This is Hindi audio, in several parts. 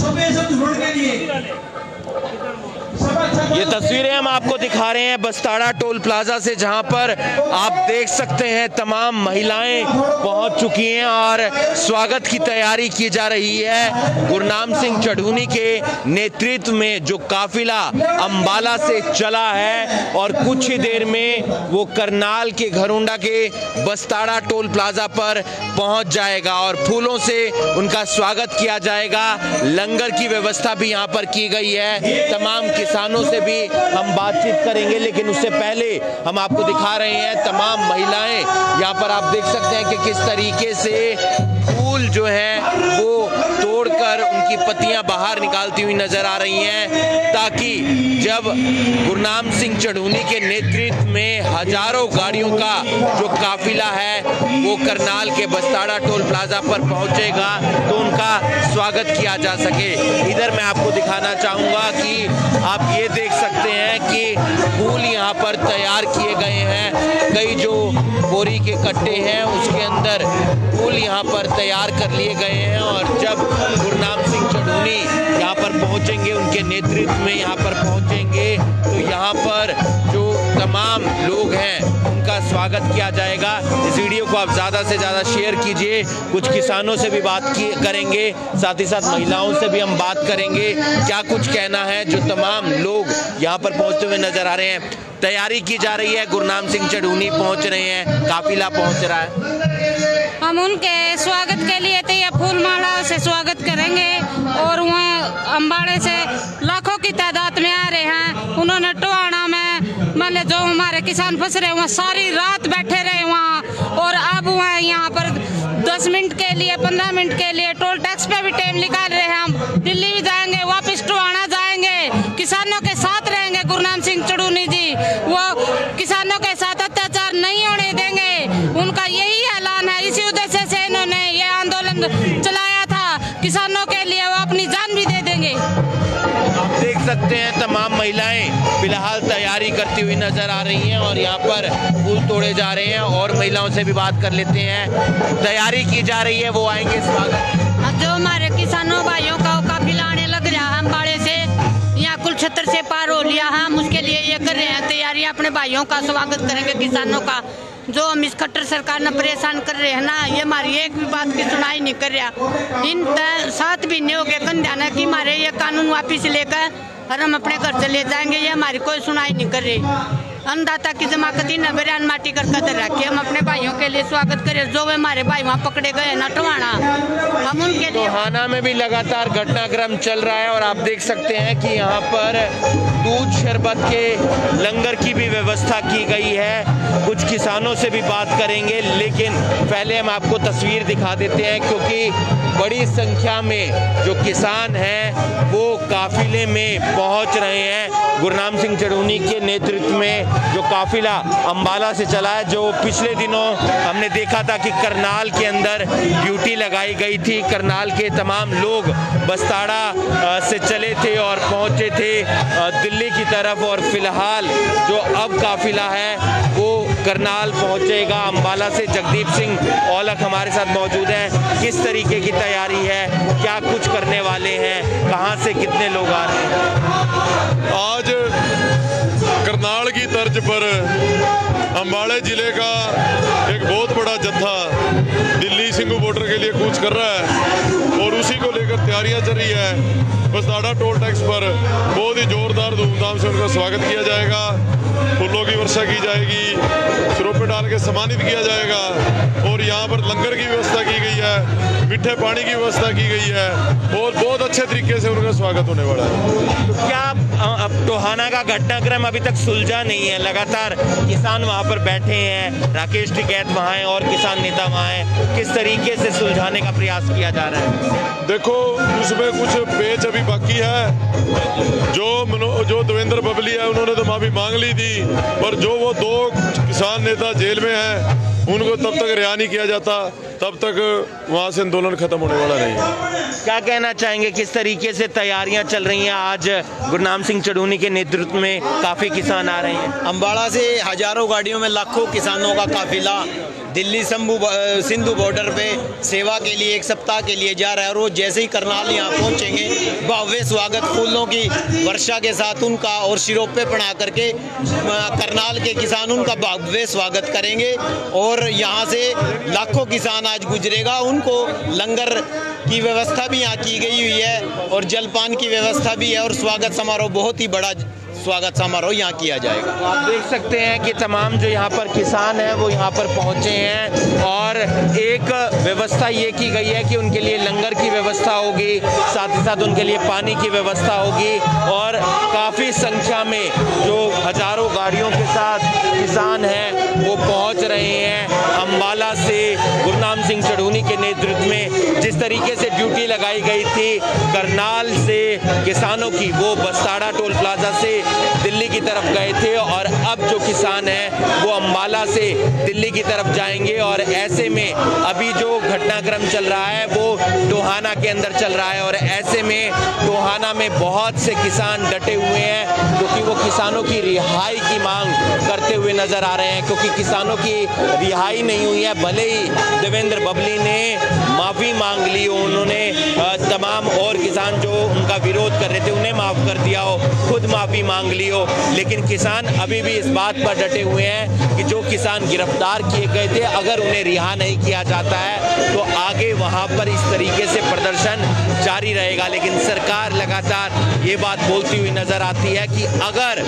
सब शब्द ढूँढने लिए ये तस्वीरें हम आपको दिखा रहे हैं बस्ताड़ा टोल प्लाजा से, जहाँ पर आप देख सकते हैं तमाम महिलाएँ पहुँच चुकी हैं और स्वागत की तैयारी की जा रही है। गुरनाम सिंह चढ़ूनी के नेतृत्व में जो काफिला अंबाला से चला है और कुछ ही देर में वो करनाल के घरुंडा के बस्ताड़ा टोल प्लाजा पर पहुँच जाएगा और फूलों से उनका स्वागत किया जाएगा। लंगर की व्यवस्था भी यहाँ पर की गई है। तमाम किसानों से भी हम बातचीत करेंगे, लेकिन उससे पहले हम आपको दिखा रहे हैं तमाम महिलाएँ। यहाँ पर आप देख सकते हैं कि किस तरीके से फूल जो है, वो तोड़कर उनकी पत्तियाँ बाहर निकालती हुई नज़र आ रही हैं, ताकि जब गुरनाम सिंह चढ़ूनी के नेतृत्व में हज़ारों गाड़ियों का जो काफिला है, वो करनाल के बस्ताड़ा टोल प्लाजा पर पहुंचेगा तो उनका स्वागत किया जा सके। इधर मैं आपको दिखाना चाहूँगा कि आप ये देख सकते हैं कि फूल यहाँ पर तैयार किए गए हैं। कई जो बोरी के कट्टे हैं, उसके अंदर फूल यहाँ पर तैयार कर लिए गए हैं और नेतृत्व में यहाँ पर पहुँचेंगे तो यहाँ पर जो तमाम लोग हैं, उनका स्वागत किया जाएगा। इस वीडियो को आप ज़्यादा से ज़्यादा शेयर कीजिए, कुछ किसानों से भी बात की करेंगे, साथ ही साथ महिलाओं से भी हम बात करेंगे, क्या कुछ कहना है जो तमाम लोग यहाँ पर पहुँचते हुए नज़र आ रहे हैं। तैयारी की जा रही है गुरनाम सिंह चढ़ूनी पहुँच रहे हैं, काफिला पहुँच रहा है। हम उनके स्वागत के लिए तो ये फूल माला से स्वागत करेंगे और वहाँ अम्बाड़े से लाखों की तादाद में आ रहे हैं। उन्होंने टोहाना में मतलब जो हमारे किसान फंस रहे वहाँ सारी रात बैठे रहे वहाँ। और अब वहाँ यहाँ पर दस मिनट के लिए, पंद्रह मिनट के लिए टोल टैक्स पे भी टाइम निकाल रहे हैं हम। दिल्ली भी जाएँगे, वापस टोहाना जाएँगे। किसानों के करती हुई नज़र आ रही हैं और यहाँ पर फूल तोड़े जा रहे हैं और महिलाओं से भी बात कर लेते हैं। तैयारी की जा रही है, वो आएँगे स्वागत। जो हमारे किसानों भाइयों का वो काफिला आने लग रहा है अम्बाड़े से, यहाँ कुल छतर से पार हो लिया हम उसके लिए ये कर रहे हैं तैयारी। अपने भाइयों का स्वागत करेंगे किसानों का। जो हम इस खट्टर सरकार ने परेशान कर रहे हैं ना, ये हमारी एक भी बात की सुनाई नहीं कर रहा। इन सात महीने हो गए कंध्याना की, हमारे ये कानून वापिस लेकर और हम अपने घर चले जाएँगे ये हमारी कोई सुनाई नहीं कर रही। अन्नदाता की जमाकती न बयान माटी कर कदर रखे। हम अपने भाइयों के लिए स्वागत करें। जो वे हमारे भाई वहाँ पकड़े गए नटवाना हम उनके लिए टोहाना में भी लगातार घटनाक्रम चल रहा है और आप देख सकते हैं कि यहाँ पर दूध शरबत के लंगर की भी व्यवस्था की गई है। कुछ किसानों से भी बात करेंगे, लेकिन पहले हम आपको तस्वीर दिखा देते हैं, क्योंकि बड़ी संख्या में जो किसान हैं, वो काफिले में पहुँच रहे हैं। गुरनाम सिंह चढ़ूनी के नेतृत्व में जो काफिला अंबाला से चला है, जो पिछले दिनों हमने देखा था कि करनाल के अंदर ड्यूटी लगाई गई थी। करनाल के तमाम लोग बस्ताड़ा से चले थे और पहुँचे थे दिल्ली की तरफ़। और फ़िलहाल जो अब काफिला है, वो करनाल पहुंचेगा। अंबाला से जगदीप सिंह औलख हमारे साथ मौजूद हैं। किस तरीके की तैयारी है? क्या कुछ करने वाले हैं? कहाँ से कितने लोग आ रहे हैं? आज करनाल की तर्ज पर अम्बाड़े ज़िले का एक बहुत बड़ा जत्था दिल्ली सिंगू बॉर्डर के लिए कूच कर रहा है और उसी को लेकर तैयारियाँ चल रही है। बसताड़ा टोल टैक्स पर बहुत ही जोरदार धूमधाम से उनका स्वागत किया जाएगा। फूलों की वर्षा की जाएगी सिरोपे डाल के सम्मानित किया जाएगा। और यहाँ पर लंगर की व्यवस्था की गई है मीठे पानी की व्यवस्था की गई है और बहुत अच्छे तरीके से उनका स्वागत होने वाला है। तो क्या अब टोहाना का घटनाक्रम अभी तक सुलझा नहीं है? लगातार किसान वहाँ पर बैठे हैं राकेश टिकैत वहाँ हैं और किसान नेता वहाँ हैं। किस तरीके से सुलझाने का प्रयास किया जा रहा है? देखो उसमें कुछ पेच अभी बाकी है। जो मनो, जो देवेंद्र बबली है उन्होंने तो माफ़ी मांग ली थी पर जो वो दो किसान नेता जेल में हैं उनको तब तक रिहा नहीं किया जाता तब तक वहाँ से आंदोलन खत्म होने वाला नहीं है। क्या कहना चाहेंगे? किस तरीके से तैयारियाँ चल रही हैं? आज गुरनाम सिंह चढ़ूनी के नेतृत्व में काफ़ी किसान आ रहे हैं। अम्बाड़ा से हज़ारों गाड़ियों में लाखों किसानों का काफिला। दिल्ली शंभू सिंधु बॉर्डर पे सेवा के लिए, एक सप्ताह के लिए जा रहा है और वो जैसे ही करनाल यहाँ पहुँचेंगे, भव्य स्वागत फूलों की वर्षा के साथ उनका और सिरोपे पढ़ा करके करनाल के किसान उनका भव्य स्वागत करेंगे और यहाँ से लाखों किसान आज गुजरेगा। उनको लंगर की व्यवस्था भी यहाँ की गई हुई है और जलपान की व्यवस्था भी है और स्वागत समारोह बहुत ही बड़ा स्वागत समारोह यहाँ किया जाएगा। तो आप देख सकते हैं कि तमाम जो यहाँ पर किसान हैं, वो यहाँ पर पहुँचे हैं और एक व्यवस्था ये की गई है कि उनके लिए लंगर की व्यवस्था होगी, साथ ही साथ उनके लिए पानी की व्यवस्था होगी और काफ़ी संख्या में जो हज़ारों गाड़ियों के साथ किसान हैं, वो पहुँच रहे हैं। अम्बाला से गुरनाम सिंह चढ़ूनी के नेतृत्व में जिस तरीके से ड्यूटी लगाई गई थी, करनाल से किसानों की, वो बस्ताड़ा टोल प्लाजा से दिल्ली की तरफ़ गए थे और अब जो किसान हैं, वो अम्बाला से दिल्ली की तरफ़ जाएँगे और ऐसे में अभी जो घटनाक्रम चल रहा है, वो टोहाना के अंदर चल रहा है और ऐसे में टोहाना में बहुत से किसान डटे हुए हैं, क्योंकि वो किसानों की रिहाई की मांग करते हुए नज़र आ रहे हैं, क्योंकि किसानों की रिहाई नहीं हुई है। भले ही देवेंद्र बबली ने माफ़ी मांग ली हो, उन्होंने तमाम और किसान जो उनका विरोध कर रहे थे, उन्हें माफ़ कर दिया हो, खुद माफ़ी मांग ली हो। लेकिन किसान अभी भी इस बात पर डटे हुए हैं कि जो किसान गिरफ़्तार किए गए थे, अगर उन्हें रिहा नहीं किया जाता है तो आगे वहाँ पर इस तरीके से प्रदर्शन जारी रहेगा। लेकिन सरकार लगातार ये बात बोलती हुई नज़र आती है कि अगर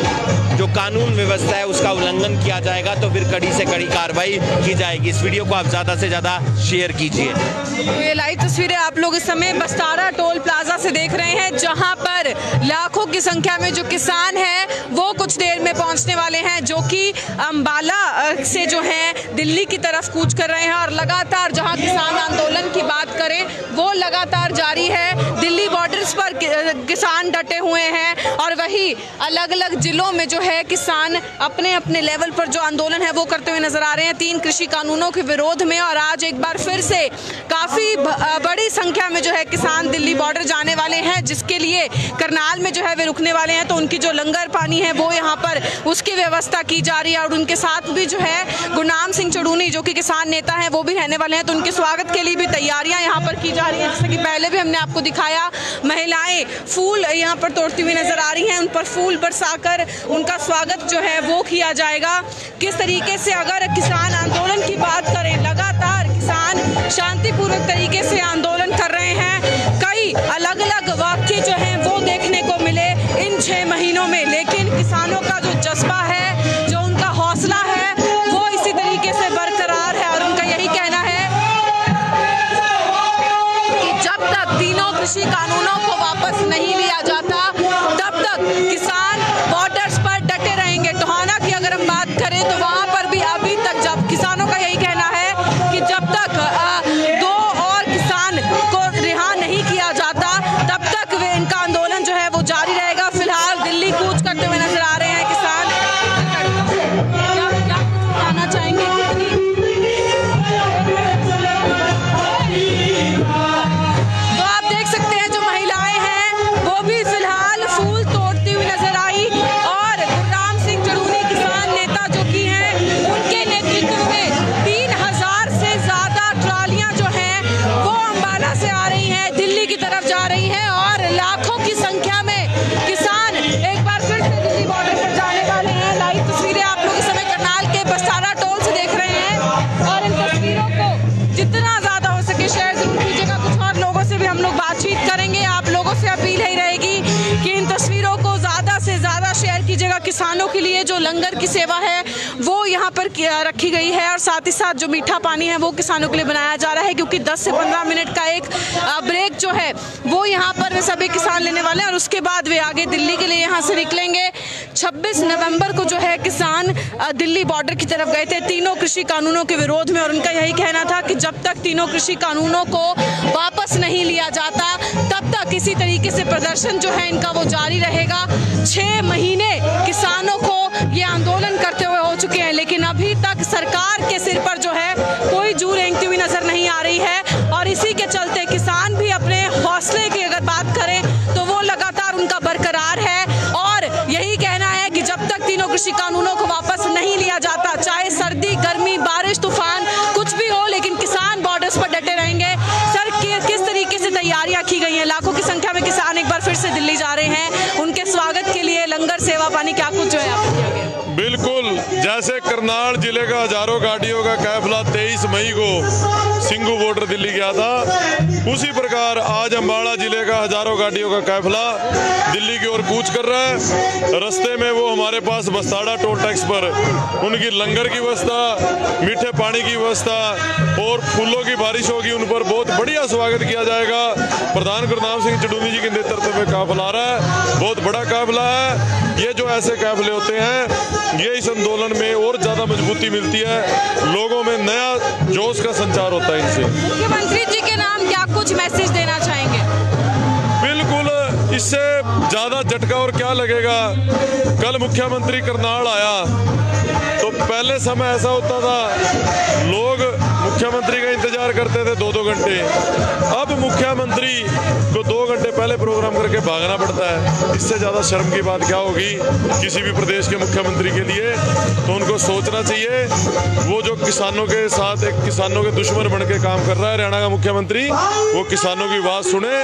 जो कानून व्यवस्था है उसका उल्लंघन किया जाएगा तो फिर कड़ी से कड़ी कार्रवाई की जाएगी। इस वीडियो को आप ज़्यादा से ज़्यादा शेयर कीजिए। ये लाइव तस्वीरें आप लोग इस समय बस्तारा टोल प्लाजा से देख रहे हैं, जहाँ पर लाखों की संख्या में जो किसान हैं, वो कुछ देर में पहुँचने वाले हैं, जो कि अम्बाला से जो है, दिल्ली की तरफ़ कूच कर रहे हैं। और लगातार जहाँ किसान आंदोलन की बात करें, वो लगातार जारी है। पर किसान डटे हुए हैं और वही अलग अलग जिलों में जो है किसान अपने अपने लेवल पर जो आंदोलन है वो करते हुए नज़र आ रहे हैं। तीन कृषि कानूनों के विरोध में और आज एक बार फिर से काफ़ी बड़ी संख्या में जो है किसान दिल्ली बॉर्डर जाने वाले हैं, जिसके लिए करनाल में जो है वे रुकने वाले हैं। तो उनकी जो लंगर पानी है वो यहाँ पर उसकी व्यवस्था की जा रही है और उनके साथ भी जो है गुरनाम सिंह चड़ूनी जो कि किसान नेता हैं, वो भी रहने वाले हैं। तो उनके स्वागत के लिए भी तैयारियाँ यहाँ पर की जा रही हैं, जैसे कि पहले भी हमने आपको दिखाया महिलाएँ फूल यहाँ पर तोड़ती हुई नज़र आ रही हैं, उन पर फूल बरसाकर उनका स्वागत जो है वो किया जाएगा। किस तरीके से अगर किसान आंदोलन की बात करें, लगातार किसान शांतिपूर्वक तरीके से आंदोलन कर रहे हैं, कई अलग अलग वाक्य जो हैं वो देखने को मिले इन छः महीनों में। लेकिन किसानों का जो जज्बा है से ज़्यादा शेयर कीजिएगा किसानों के लिए जो लंगर की सेवा है, वो यहाँ पर रखी गई है और साथ ही साथ जो मीठा पानी है, वो किसानों के लिए बनाया जा रहा है क्योंकि 10 से 15 मिनट का एक ब्रेक जो है, वो यहाँ पर वे सभी किसान लेने वाले हैं और उसके बाद वे आगे दिल्ली के लिए यहाँ से निकलेंगे। 26 नवंबर को जो है किसान दिल्ली बॉर्डर की तरफ़ गए थे। तीनों कृषि कानूनों के विरोध में और उनका यही कहना था कि जब तक तीनों कृषि कानूनों को वापस नहीं लिया जाता इसी तरीके से प्रदर्शन जो है इनका वो जारी रहेगा। छः महीने किसानों को ये आंदोलन करते हुए हो चुके हैं, लेकिन अभी तक सरकार के सिर पर जो है कोई जू रेंगती हुई नज़र नहीं आ रही है। और इसी के चलते करनाल ज़िले का हज़ारों गाड़ियों का कैफला 23 मई को सिंगू बॉर्डर दिल्ली गया था। उसी प्रकार आज अम्बाड़ा ज़िले का हज़ारों गाड़ियों का कैफला दिल्ली की ओर कूच कर रहा है। रस्ते में वो हमारे पास बस्ताड़ा टोल टैक्स पर, उनकी लंगर की व्यवस्था, मीठे पानी की व्यवस्था और फूलों की बारिश होगी उन पर बहुत बढ़िया स्वागत किया जाएगा। प्रधान गुरनाम सिंह चडूनी जी के नेतृत्व में काफिला आ रहा है। बहुत बड़ा काफिला है। ये जो ऐसे काफिले होते हैं, ये इस आंदोलन में और ज़्यादा मजबूती मिलती है। लोगों में नया जोश का संचार होता है इनसे। मुख्यमंत्री जी के नाम क्या कुछ मैसेज देना चाहेंगे? बिल्कुल इससे ज़्यादा झटका और क्या लगेगा? कल मुख्यमंत्री करनाल आया तो पहले समय ऐसा होता था। लोग मुख्यमंत्री का इंतज़ार करते थे दो दो घंटे। अब मुख्यमंत्री को दो घंटे पहले प्रोग्राम करके भागना पड़ता है। इससे ज़्यादा शर्म की बात क्या होगी किसी भी प्रदेश के मुख्यमंत्री के लिए? तो उनको सोचना चाहिए। वो जो किसानों के साथ एक किसानों के दुश्मन बन के काम कर रहा है हरियाणा का मुख्यमंत्री, वो किसानों की बात सुने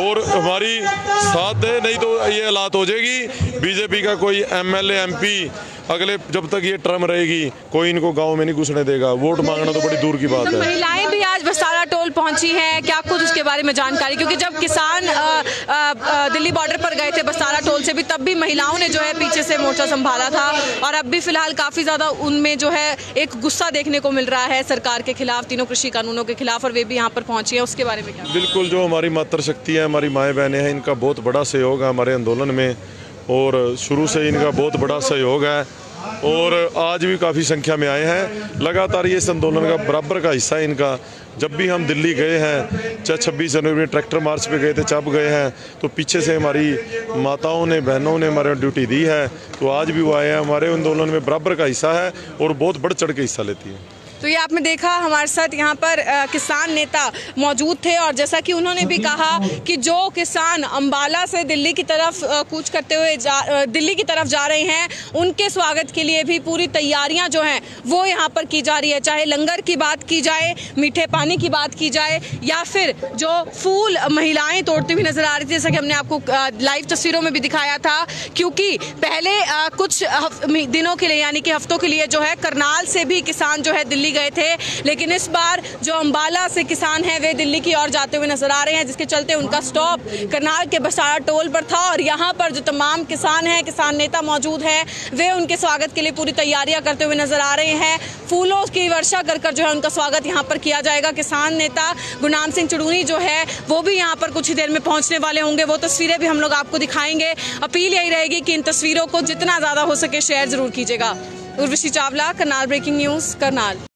और हमारी साथ दे, नहीं तो ये हालात हो जाएगी। बीजेपी का कोई एमएलए एमपी अगले जब तक ये टर्म रहेगी कोई इनको गाँव में नहीं घुसने देगा। वोट मांगना तो बड़ी दूर की बात है। महिलाएँ भी आज बस्तारा टोल पहुँची हैं। क्या कुछ उसके बारे में जानकारी? क्योंकि जब किसान दिल्ली बॉर्डर पर गए थे बस्तारा टोल से भी तब भी महिलाओं ने जो है पीछे से मोर्चा संभाला था। और अब भी फ़िलहाल काफ़ी ज़्यादा उनमें जो है एक गुस्सा देखने को मिल रहा है सरकार के खिलाफ तीनों कृषि कानूनों के खिलाफ और वे भी यहाँ पर पहुँची है। उसके बारे में क्या? बिल्कुल जो हमारी मातृशक्ति है हमारी माएँ बहनें हैं इनका बहुत बड़ा सहयोग है हमारे आंदोलन में। और शुरू से इनका बहुत बड़ा सहयोग है और आज भी काफ़ी संख्या में आए हैं। लगातार ये इस आंदोलन का बराबर का हिस्सा है इनका। जब भी हम दिल्ली गए हैं चाहे छब्बीस जनवरी में ट्रैक्टर मार्च पे गए थे, जब गए हैं तो पीछे से हमारी माताओं ने, बहनों ने हमारे ड्यूटी दी है। तो आज भी वो आए हैं, हमारे आंदोलन में बराबर का हिस्सा है और बहुत बढ़ चढ़ के हिस्सा लेती है। तो ये आपने देखा, हमारे साथ यहाँ पर किसान नेता मौजूद थे और जैसा कि उन्होंने भी कहा कि जो किसान अंबाला से दिल्ली की तरफ़ कूच करते हुए जा दिल्ली की तरफ़ जा रहे हैं, उनके स्वागत के लिए भी पूरी तैयारियाँ जो हैं, वो यहाँ पर की जा रही है। चाहे लंगर की बात की जाए, मीठे पानी की बात की जाए, या फिर जो फूल महिलाएँ तोड़ती हुई नज़र आ रही थी, जैसा कि हमने आपको लाइव तस्वीरों में भी दिखाया था, क्योंकि पहले कुछ दिनों के लिए, यानी कि हफ्तों के लिए जो है, करनाल से भी किसान जो है दिल्ली गए थे। लेकिन इस बार जो अंबाला से किसान हैं, वे दिल्ली की ओर जाते हुए नज़र आ रहे हैं, जिसके चलते उनका स्टॉप करनाल के बसाड़ा टोल पर था। और यहाँ पर जो तमाम किसान हैं, किसान नेता मौजूद हैं, वे उनके स्वागत के लिए पूरी तैयारियाँ करते हुए नज़र आ रहे हैं। फूलों की वर्षा कर कर जो है उनका स्वागत यहाँ पर किया जाएगा। किसान नेता गुरनाम सिंह चुड़ूनी जो है, वो भी यहाँ पर कुछ ही देर में पहुँचने वाले होंगे। वो तस्वीरें भी हम लोग आपको दिखाएँगे। अपील यही रहेगी कि इन तस्वीरों को जितना ज़्यादा हो सके शेयर ज़रूर कीजिएगा। Urvashi Chawla, Karnal breaking news, Karnal.